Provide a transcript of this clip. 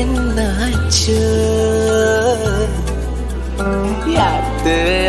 tên là trời. Yeah. Dạ.